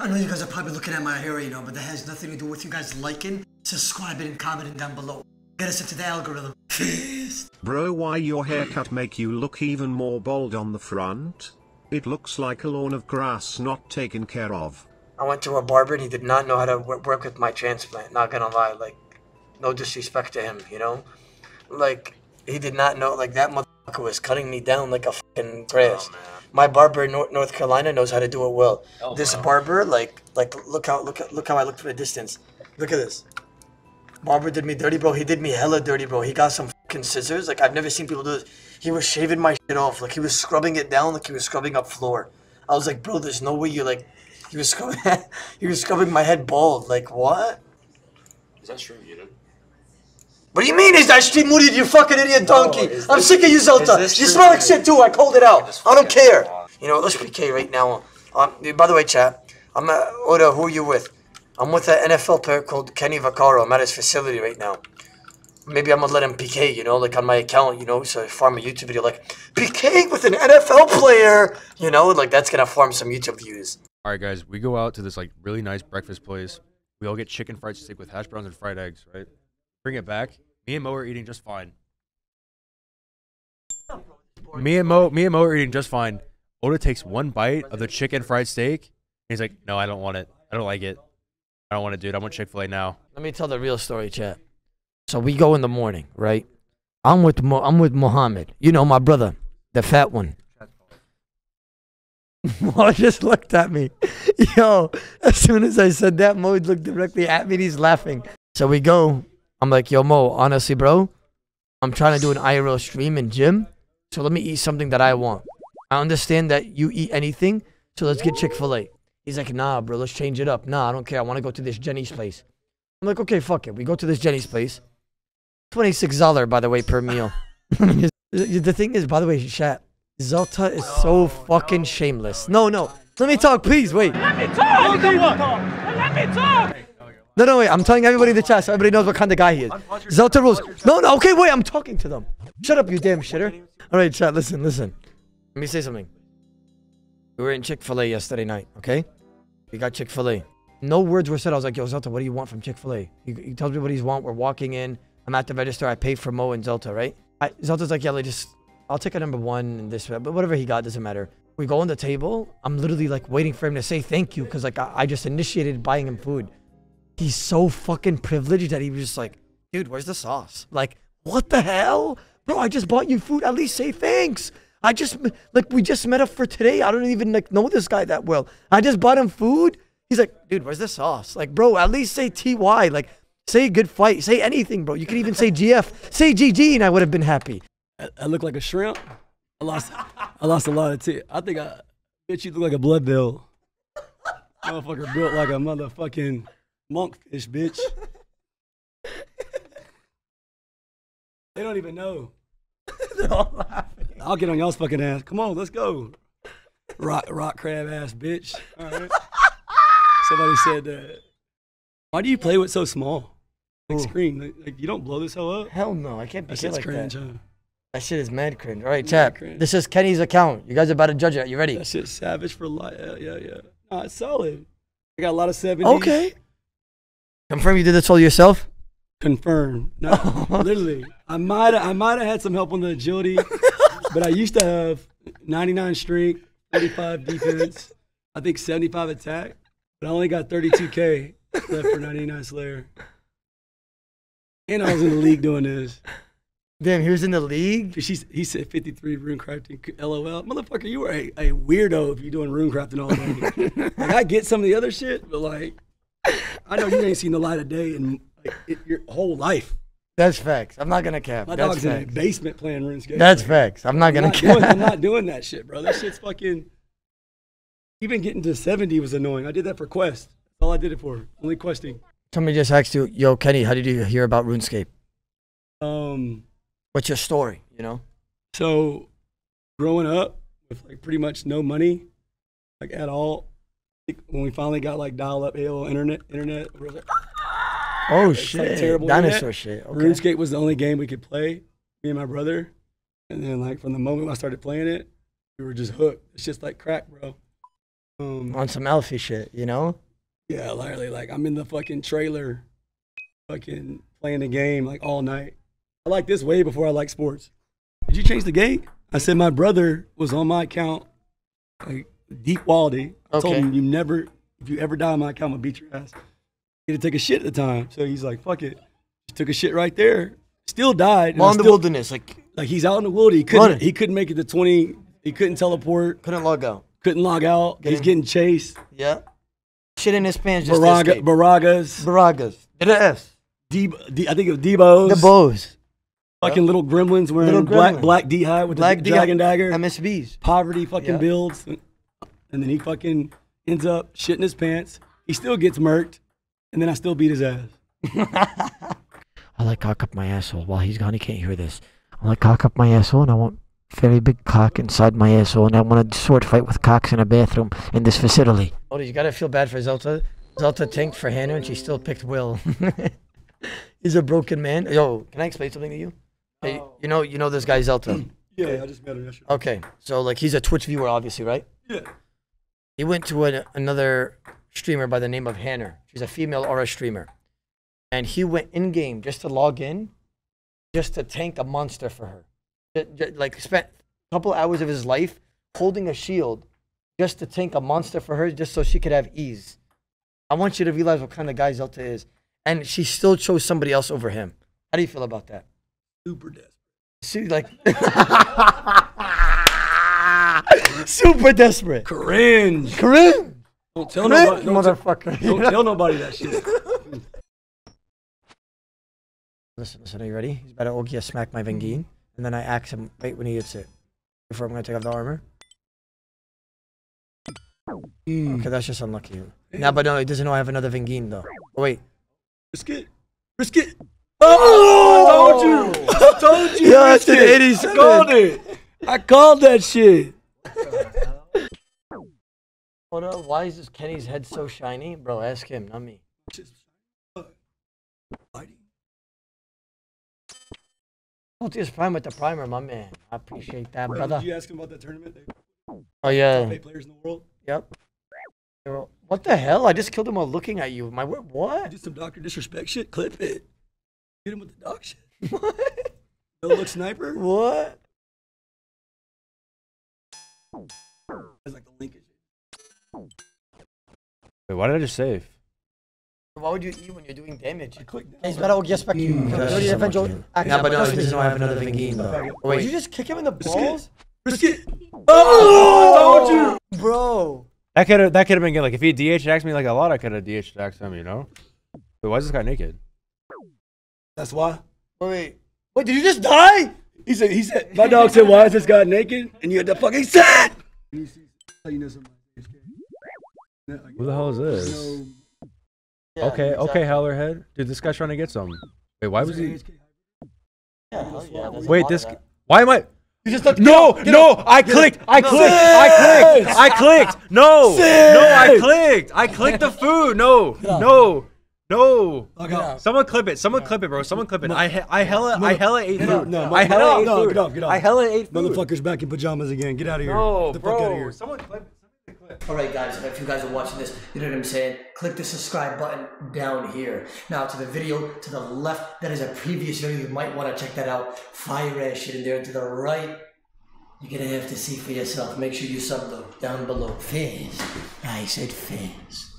I know you guys are probably looking at my hair, you know, but that has nothing to do with you guys liking, subscribing, and commenting down below. Get us into the algorithm. Bro why your haircut make you look even more bald on the front? It looks like a lawn of grass not taken care of. I went to a barber and he did not know how to work with my transplant. Not gonna lie, like, no disrespect to him, you know? Like, he did not know, like, that motherfucker was cutting me down like a fucking grass. Oh, my barber in North, North Carolina knows how to do it well. Oh, this barber, like, like, look how, look, look how I look from a distance. Look at this. Barber did me dirty, bro. He did me hella dirty, bro. He got some fucking scissors. Like, I've never seen people do this. He was shaving my shit off. Like, he was scrubbing it down like he was scrubbing up floor. I was like, bro, there's no way you like. He was scrubbing. he was scrubbing my head bald. Like what? Is that stream muted? What do you mean? Is that stream muted? You fucking idiot donkey! is I'm this- sick of you, Zelta. You smell like shit too. I called it out. I don't care. vlog. You know, let's PK right now. Um, by the way, chat. I'm at Oda. Who are you with? I'm with an NFL player called Kenny Vaccaro. I'm at his facility right now. Maybe I'm gonna let him PK, you know, like on my account, you know, so I farm a YouTube video like PK with an NFL player, you know, like that's gonna farm some YouTube views. All right, guys, we go out to this like really nice breakfast place. We all get chicken fried steak with hash browns and fried eggs, right? Bring it back. Me and Mo are eating just fine. Me and Mo, me and Mo are eating just fine. Oda takes one bite of the chicken fried steak. He's like, "No, I don't want it. I don't like it. I don't want to do it. I want Chick Fil A now." Let me tell the real story, chat. So we go in the morning, right? I'm with Mo- I'm with Mohammed. You know my brother, the fat one. Mo just looked at me. Yo, as soon as I said that, Mo looked directly at me and he's laughing. So we go. I'm like, yo, Mo, honestly, bro, I'm trying to do an IRL stream in gym. So let me eat something that I want. I understand that you eat anything, so let's get Chick fil A. He's like, nah, bro, let's change it up. Nah, I don't care. I want to go to this Jenny's place. I'm like, okay, fuck it. We go to this Jenny's place. $26, by the way, per meal. the thing is, by the way, chat, Zelta is so fucking shameless. No, no. Let me talk, please. Wait. No, no, wait. I'm telling everybody in the chat so everybody knows what kind of guy he is. Zelta rules. No, no. Okay, wait. I'm talking to them. Shut up, you damn shitter. All right, chat. Listen, listen. Let me say something. We were in Chick Fil A yesterday night. Okay, we got Chick Fil A. No words were said. I was like, "Yo, Zelta, what do you want from Chick Fil A?" He, he tells me what he's want. We're walking in. I'm at the register. I pay for Mo and Zelta, right? I, Zelta's like, "Yeah, like, just I'll take a number one and this, but whatever he got doesn't matter." We go on the table. I'm literally like waiting for him to say thank you because like I, I just initiated buying him food. He's so fucking privileged that he was just like, dude, where's the sauce? Like, what the hell? Bro, I just bought you food. At least say thanks. I just, like, we just met up for today. I don't even, like, know this guy that well. I just bought him food. He's like, dude, where's the sauce? Like, bro, at least say TY. Like, say good fight. Say anything, bro. You could even say GF. Say GG, and I would have been happy. I, I look like a shrimp. I lost I lost a lot of teeth. I think I bitch you look like a bloodveld. Motherfucker built like a motherfucking monkfish, bitch. they don't even know. They're all laughing. I'll get on y'all's fucking ass. Come on, let's go. Rock rock crab ass bitch. All right. Somebody said that. Why do you play with so small? Like Ooh. screen. Like, like, you don't blow this hoe up? Hell no, I can't be That shit shit's like cringe, that. huh? That shit is mad cringe. All right, Mad chat. cringe. This is Kenny's account. You guys are about to judge it. You ready? That shit's savage for life. Yeah, yeah, yeah. Nah, it's solid. I got a lot of 70s. Okay. Confirm you did this all yourself? Confirm. No, literally. I might I might have had some help on the agility, but I used to have 99 strength, 35 defense, I think 75 attack, but I only got 32k left for 99 Slayer. And I was in the league doing this. Damn, he was in the league? She's, he said 53 rune crafting. LOL. Motherfucker, you were a, a weirdo if you're doing rune crafting all day. like, I get some of the other shit, but like, I know you ain't seen the light of day in like, it, your whole life. That's facts. I'm not gonna cap. My That's dog's in a facts. basement playing RuneScape. That's facts. I'm not I'm gonna not, doing, cap. I'm not doing that shit, bro. That shit's fucking. Even getting to 70 was annoying. I did that for Quest. That's all I did it for. Only questing. Somebody just asked you, yo, Kenny, how did you hear about RuneScape? Um, What's your story? You know? so growing up with like pretty much no money, like at all, when we finally got like dial up AOL internet, internet, we like, Oh It's like shit! terrible Dinosaur internet. shit. Okay. RuneScape was the only game we could play, me and my brother. And then like from the moment I started playing it, we were just hooked. It's just like crack, bro. Um, on some Alfie shit, you know? yeah, literally, like I'm in the fucking trailer, fucking playing the game like all night. I like this way before I like sports. Did you change the gate? I said my brother was on my account, like deep Wildy. I told Okay. him you never, if you ever die on my account, I'm gonna beat your ass. He to take a shit at the time, so he's like, "Fuck it," just took a shit right there. Still died. Well, in the still- wilderness, like Like he's out in the wood. He couldn't. Running. He couldn't make it to twenty. He couldn't teleport. couldn't log out. Couldn't log out. He's in. getting chased. Yeah. Shit in his pants just Baraga. Baragas. Baragas. Did it S? Deb, D, I think it was Debo's. The bows. Fucking little gremlins wearing Little black gremlin. black d'hide with Black the D- dragon dagger. MSBs. poverty fucking Yeah. builds, and then he fucking ends up shitting his pants. He still gets murked, and then I still beat his ass. I like cock up my asshole. While he's gone, he can't hear this. I like cock up my asshole, and I want very big cock inside my asshole, and I want a sword fight with cocks in a bathroom in this facility. Oh, you gotta feel bad for Zelta. Zelta tanked for Hannah and she still picked Will. He's a broken man. Yo, can I explain something to you? Hey, uh, you know, you know this guy Zelta. Yeah, I just met him yesterday. Okay, so like he's a Twitch viewer, obviously, right? Yeah. He went to an, another streamer by the name of Hannah. She's a female or a streamer, and he went in game just to log in, just to tank a monster for her. Ju- ju- Like spent a couple hours of his life holding a shield just to tank a monster for her, just so she could have ease. I want you to realize what kind of guy Zelta is, and she still chose somebody else over him. How do you feel about that? Super desperate. See, like super desperate. Cringe. Cringe. Don't tell nobody. Don't, tell- motherfucker. don't tell nobody that shit. Listen, listen, are you ready? He's about to Ogia smack my Vengine, and then I axe him right when he hits it. Before I'm gonna take off the armor. Mm. Okay, that's just unlucky. Nah, but no, he doesn't know I have another Vengine though. Oh, wait. Risk it. Risk it. Oh! I told you. I told you. Yeah, it's an it. 87. I called it. I called that shit. Hold on, why is this Kenny's head so shiny? Bro, ask him, not me. Ultius Prime with the primer, my man. I appreciate that, brother. Did you ask him about that tournament? Oh yeah. top eight players in the world. Yep. What the hell? I just killed him while looking at you. My what? did some doctor disrespect shit. Clip it. Hit him with the dog shit. What? No look sniper. What? Why did I just save? Why would you eat when you're doing damage? Click He's better oh, yes, back you. Mm, Can so defend your- man. Ah, Yeah, but no, he doesn't I have another Vengine though. Okay. Wait, did you just kick him in the balls? Risk it. Oh, I told you. Bro. That could have that could have been good. Like if he DH asked me like a lot, I could have DH asked him. You know. Wait, why is this guy naked? That's why. Wait, wait. Wait, did you just die? He said. He said. My dog said, "Why is this guy naked?" And you had the fucking set. You know something. Who the hell is this? Yeah, okay, exactly. okay, Howlerhead. Dude, this guy's trying to get some. Wait, why was he? Yeah, yeah, Wait, this. Why am I? You just looked No, no, I clicked, I clicked, I clicked, I clicked. No, no, I clicked, I clicked the food. No, no, no. Log. Someone clip it. Someone clip it, bro. Someone clip it. I he- I hella I hella ate food. No, I get hella out. ate No, food. get off, get off. I hella ate food. Motherfuckers back in pajamas again. Get out of here. No, Get the fuck out of bro. Someone clip it. All right, guys, if you guys are watching this, you know what I'm saying? Click the subscribe button down here. Now, to the video to the left, that is a previous video. You might want to check that out. Fire ass shit in there. And to the right, you're going to have to see for yourself. Make sure you sub though, down below. Fizz. I said fizz.